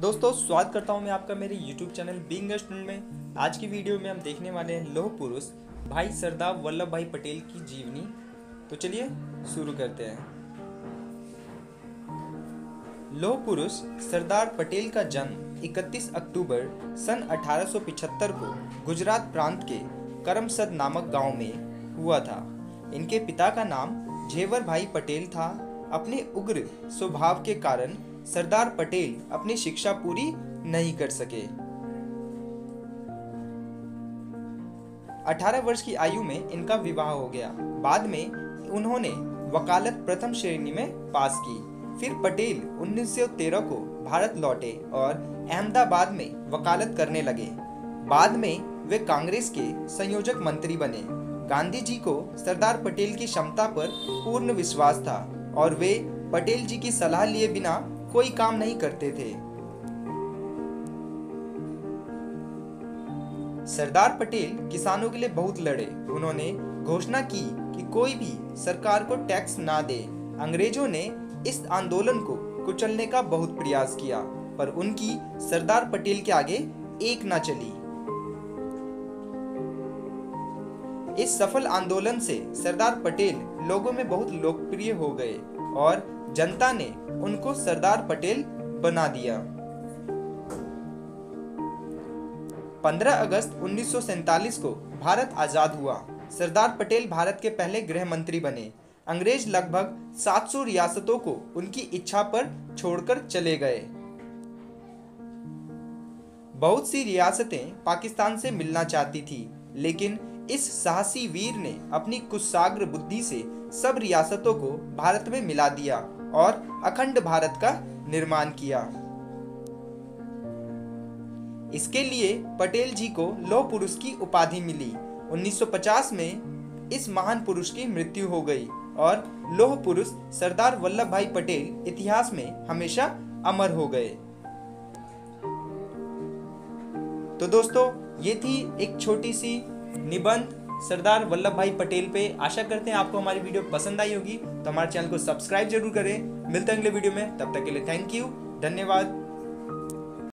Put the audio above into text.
दोस्तों, स्वागत करता हूँ मैं आपका मेरे YouTube चैनल बीइंग स्टूडेंट में। आज की वीडियो में हम देखने वाले हैं लोह पुरुष भाई सरदार वल्लभ भाई पटेल की जीवनी। तो चलिए शुरू करते हैं। लोह पुरुष सरदार पटेल का जन्म 31 अक्टूबर सन 1875 को गुजरात प्रांत के करमसद नामक गाँव में हुआ था। इनके पिता का नाम झेवर भाई पटेल था। अपने उग्र स्वभाव के कारण सरदार पटेल अपनी शिक्षा पूरी नहीं कर सके। 18 वर्ष की आयु में इनका विवाह हो गया। बाद में उन्होंने वकालत प्रथम श्रेणी में पास की। फिर पटेल 1913 को भारत लौटे और अहमदाबाद में वकालत करने लगे। बाद में वे कांग्रेस के संयोजक मंत्री बने। गांधी जी को सरदार पटेल की क्षमता पर पूर्ण विश्वास था और वे पटेल जी की सलाह लिए बिना कोई काम नहीं करते थे। सरदार पटेल किसानों के लिए बहुत लड़े। उन्होंने घोषणा की कि कोई भी सरकार को टैक्स ना दे। अंग्रेज़ों ने इस आंदोलन को कुचलने का बहुत प्रयास किया, पर उनकी सरदार पटेल के आगे एक ना चली। इस सफल आंदोलन से सरदार पटेल लोगों में बहुत लोकप्रिय हो गए। और जनता ने उनको सरदार पटेल बना दिया। 15 अगस्त 1947 को भारत आज़ाद हुआ। सरदार पटेल भारत के पहले गृह मंत्री बने। अंग्रेज़ लगभग 700 रियासतों को उनकी इच्छा पर छोड़कर चले गए। बहुत सी रियासतें पाकिस्तान से मिलना चाहती थी, लेकिन इस साहसी वीर ने अपनी कुशाग्र बुद्धि से सब रियासतों को भारत में मिला दिया और अखंड भारत का निर्माण किया। इसके लिए पटेल जी को लौह पुरुष की उपाधि मिली। 1950 में इस महान पुरुष की मृत्यु हो गई और लोह पुरुष सरदार वल्लभ भाई पटेल इतिहास में हमेशा अमर हो गए। तो दोस्तों, ये थी एक छोटी सी निबंध सरदार वल्लभ भाई पटेल पे। आशा करते हैं आपको हमारी वीडियो पसंद आई होगी। तो हमारे चैनल को सब्सक्राइब ज़रूर करें। मिलते हैं अगले वीडियो में। तब तक के लिए थैंक यू धन्यवाद।